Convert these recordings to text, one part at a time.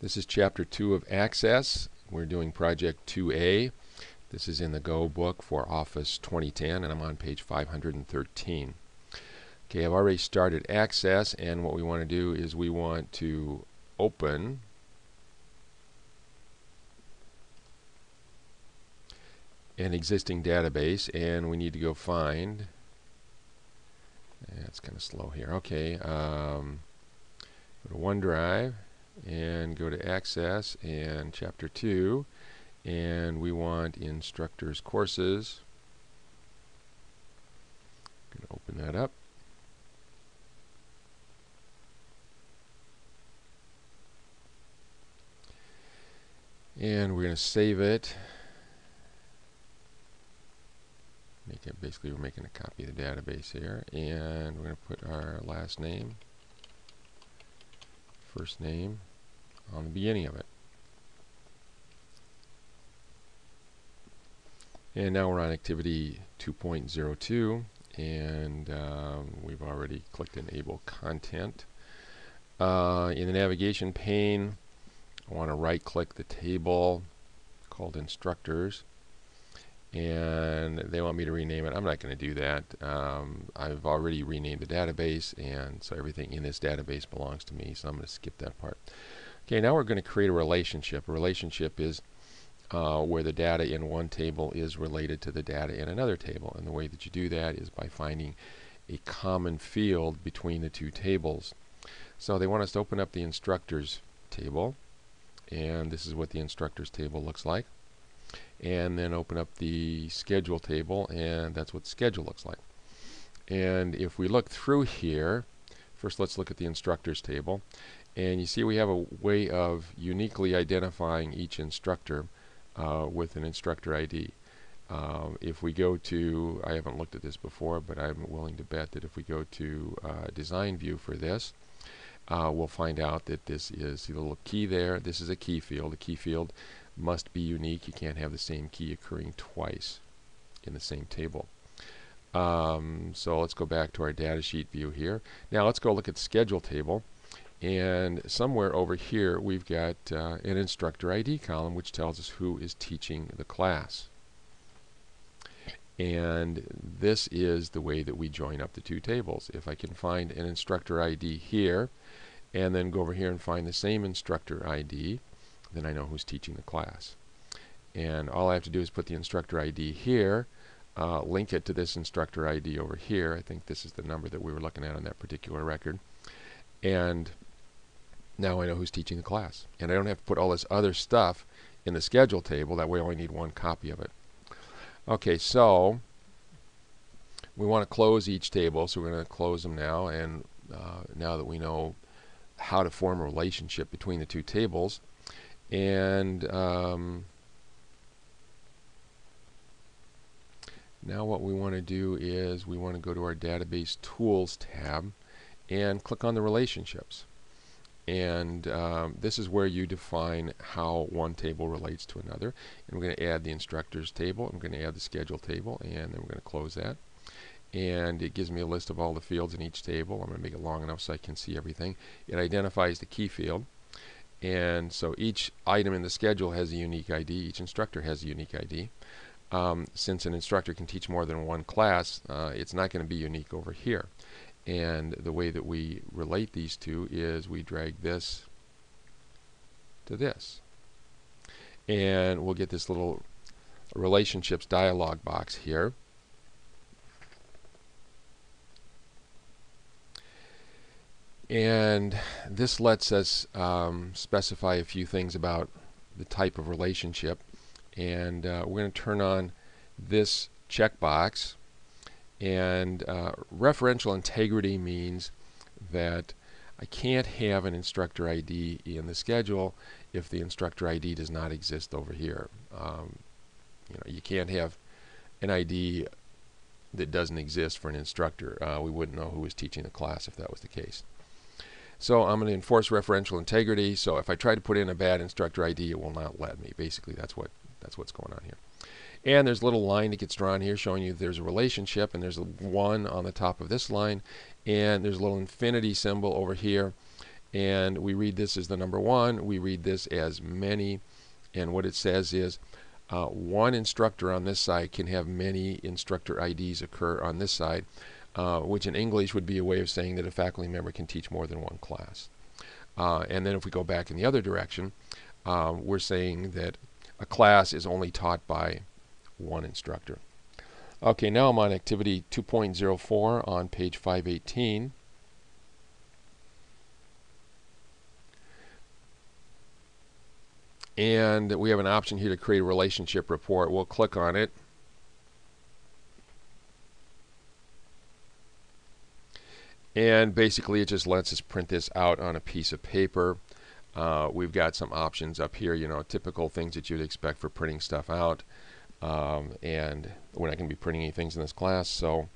This is chapter 2 of Access. We're doing project 2A. This is in the Go book for Office 2010 and I'm on page 513. Okay, I've already started Access and what we want to do is we want to open an existing database and we need to go find yeah, it's kind of slow here. Okay, um, go to OneDrive and go to Access and Chapter 2 and we want Instructors Courses. Going to open that up. And we're going to save it. Make it basically we're making a copy of the database here and we're going to put our last name first name on the beginning of it. And now we're on activity 2.02 and um, we've already clicked enable content. Uh, in the navigation pane I want to right click the table called instructors and they want me to rename it. I'm not going to do that. Um, I've already renamed the database and so everything in this database belongs to me so I'm going to skip that part. Okay, now we're going to create a relationship. A relationship is uh, where the data in one table is related to the data in another table. And the way that you do that is by finding a common field between the two tables. So they want us to open up the instructors table. And this is what the instructors table looks like. And then open up the schedule table, and that's what schedule looks like. And if we look through here, first let's look at the instructors table. And you see we have a way of uniquely identifying each instructor uh, with an instructor ID. Um, if we go to, I haven't looked at this before, but I'm willing to bet that if we go to uh, design view for this, uh, we'll find out that this is the little key there. This is a key field. A key field must be unique. You can't have the same key occurring twice in the same table. Um, so let's go back to our datasheet view here. Now let's go look at the schedule table. And somewhere over here we've got uh, an instructor ID column which tells us who is teaching the class. And this is the way that we join up the two tables. If I can find an instructor ID here and then go over here and find the same instructor ID, then I know who's teaching the class. And all I have to do is put the instructor ID here, uh, link it to this instructor ID over here. I think this is the number that we were looking at on that particular record. And now I know who's teaching the class. And I don't have to put all this other stuff in the schedule table. That way I only need one copy of it. Okay, so we want to close each table. So we're going to close them now. And uh, now that we know how to form a relationship between the two tables. And um, now what we want to do is we want to go to our Database Tools tab and click on the relationships and um, this is where you define how one table relates to another. And we're going to add the instructors table I'm going to add the schedule table and then we're going to close that. And it gives me a list of all the fields in each table. I'm going to make it long enough so I can see everything. It identifies the key field. And so each item in the schedule has a unique ID each instructor has a unique ID um, since an instructor can teach more than one class uh, it's not going to be unique over here and the way that we relate these two is we drag this to this. And we'll get this little relationships dialog box here. And this lets us um, specify a few things about the type of relationship. And uh, we're going to turn on this checkbox and uh, referential integrity means that I can't have an instructor ID in the schedule if the instructor ID does not exist over here. Um, you know, you can't have an ID that doesn't exist for an instructor. Uh, we wouldn't know who was teaching the class if that was the case. So I'm going to enforce referential integrity. So if I try to put in a bad instructor ID, it will not let me. Basically, that's what that's what's going on here. And there's a little line that gets drawn here showing you there's a relationship and there's a 1 on the top of this line and there's a little infinity symbol over here and we read this as the number one. We read this as many, and what it says is uh, one instructor on this side can have many instructor IDs occur on this side, uh, which in English would be a way of saying that a faculty member can teach more than one class. Uh, and then if we go back in the other direction, uh, we're saying that a class is only taught by one instructor. Okay, now I'm on activity 2.04 on page 518. And we have an option here to create a relationship report. We'll click on it. And basically it just lets us print this out on a piece of paper. Uh, we've got some options up here, you know, typical things that you'd expect for printing stuff out. Um, and we're not going to be printing any things in this class, so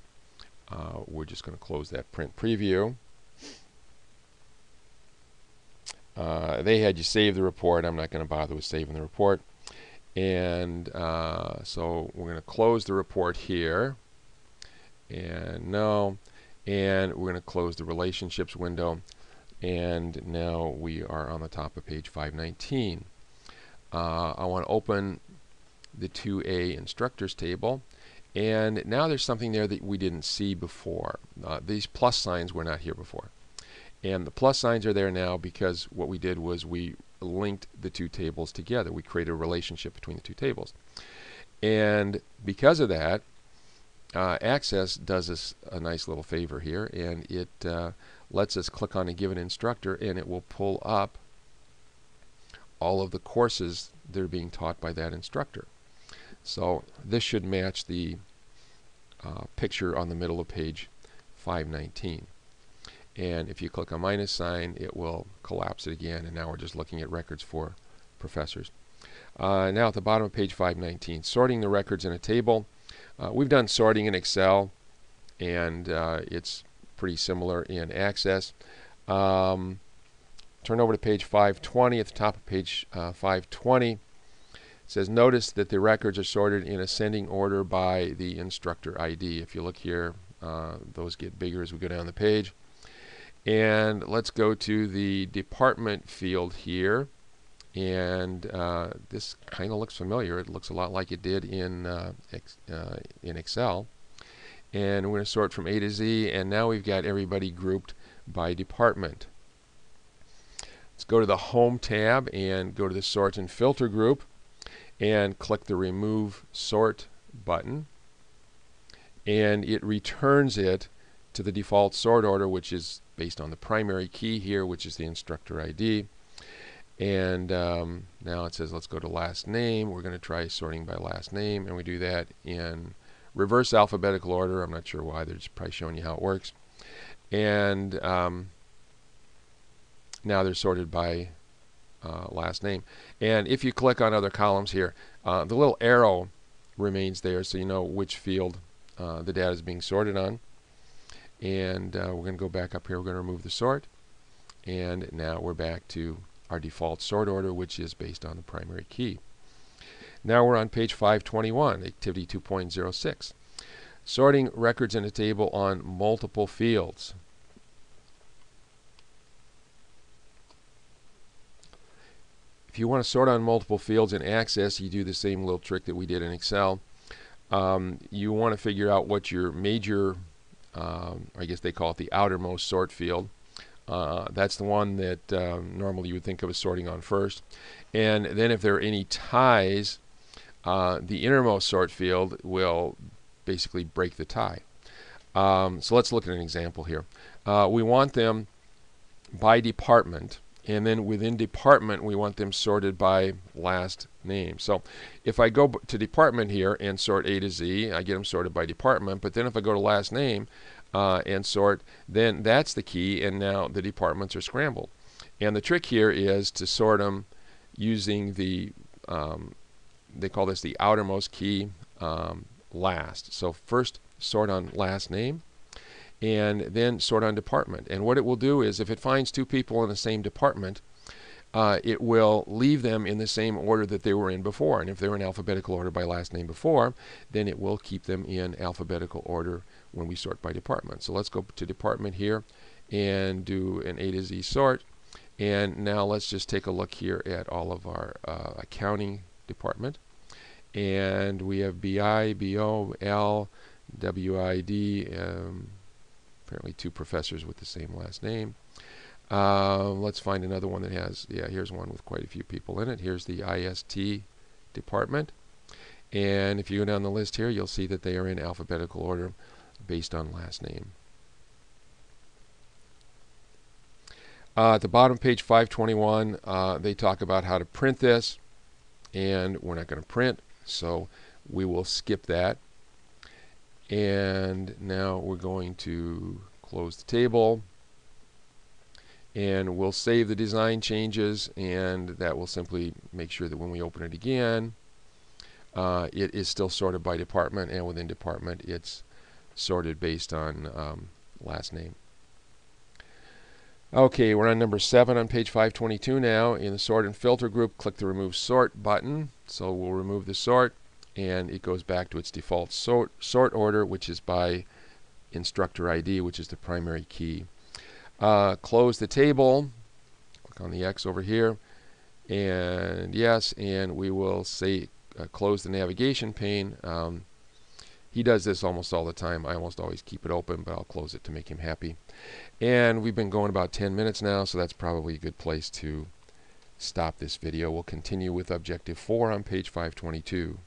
uh, we're just going to close that print preview. Uh, they had you save the report. I'm not going to bother with saving the report. And uh, so we're going to close the report here. And no. And we're going to close the relationships window. And now we are on the top of page 519. Uh, I want to open the 2A instructors table. And now there's something there that we didn't see before. Uh, these plus signs were not here before. And the plus signs are there now because what we did was we linked the two tables together. We created a relationship between the two tables. And because of that, uh, Access does us a nice little favor here, and it uh, lets us click on a given instructor, and it will pull up all of the courses that are being taught by that instructor. So this should match the uh, picture on the middle of page 519. And if you click on minus sign, it will collapse it again. And now we're just looking at records for professors. Uh, now at the bottom of page 519, sorting the records in a table. Uh, we've done sorting in Excel, and uh, it's pretty similar in Access. Um, turn over to page 520. At the top of page uh, 520, says notice that the records are sorted in ascending order by the instructor ID. If you look here, uh, those get bigger as we go down the page. And let's go to the department field here. And uh, this kind of looks familiar. It looks a lot like it did in, uh, uh, in Excel. And we're going to sort from A to Z. And now we've got everybody grouped by department. Let's go to the Home tab and go to the Sort and Filter group and click the Remove Sort button. And it returns it to the default sort order, which is based on the primary key here, which is the instructor ID. And um, now it says let's go to last name. We're going to try sorting by last name, and we do that in reverse alphabetical order. I'm not sure why. They're just probably showing you how it works. And um, now they're sorted by uh, last name. And if you click on other columns here, uh, the little arrow remains there so you know which field uh, the data is being sorted on. And uh, we're going to go back up here. We're going to remove the sort. And now we're back to our default sort order, which is based on the primary key. Now we're on page 521, activity 2.06. Sorting records in a table on multiple fields. If you want to sort on multiple fields in Access, you do the same little trick that we did in Excel. Um, you want to figure out what your major um, I guess they call it the outermost sort field. Uh, that's the one that um, normally you would think of as sorting on first. And then if there are any ties, uh, the innermost sort field will basically break the tie. Um, so let's look at an example here. Uh, we want them by department and then within department we want them sorted by last name. So if I go to department here and sort A to Z, I get them sorted by department, but then if I go to last name uh, and sort, then that's the key and now the departments are scrambled. And the trick here is to sort them using the, um, they call this the outermost key um, last. So first sort on last name and then sort on department. And what it will do is if it finds two people in the same department, uh, it will leave them in the same order that they were in before. And if they were in alphabetical order by last name before, then it will keep them in alphabetical order when we sort by department. So let's go to department here and do an A to Z sort. And now let's just take a look here at all of our uh, accounting department. And we have BI, BO, L, WID, um, apparently two professors with the same last name. Uh, let's find another one that has, yeah, here's one with quite a few people in it. Here's the IST department. And if you go down the list here, you'll see that they are in alphabetical order based on last name. Uh, at the bottom, page 521, uh, they talk about how to print this, and we're not going to print, so we will skip that. And now we're going to close the table, and we'll save the design changes, and that will simply make sure that when we open it again, uh, it is still sorted by department, and within department, it's sorted based on um, last name. Okay, we're on number 7 on page 522 now. In the sort and filter group, click the remove sort button. So we'll remove the sort and it goes back to its default sort, sort order, which is by instructor ID, which is the primary key. Uh, close the table. Click on the X over here. And yes, and we will say uh, close the navigation pane. Um, he does this almost all the time. I almost always keep it open, but I'll close it to make him happy. And we've been going about 10 minutes now, so that's probably a good place to stop this video. We'll continue with Objective 4 on page 522.